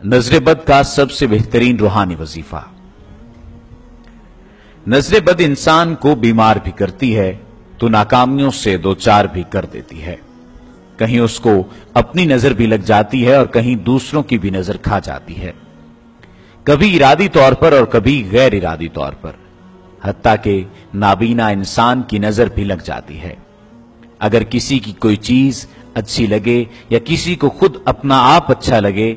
नज़र बद का सबसे बेहतरीन रूहानी वजीफा। नज़र बद इंसान को बीमार भी करती है तो नाकामियों से दो चार भी कर देती है। कहीं उसको अपनी नज़र भी लग जाती है और कहीं दूसरों की भी नज़र खा जाती है। कभी इरादी तौर पर और कभी गैर इरादी तौर पर हत्या के नाबीना इंसान की नज़र भी लग जाती है। अगर किसी की कोई चीज़ अच्छी लगे या किसी को खुद अपना आप अच्छा लगे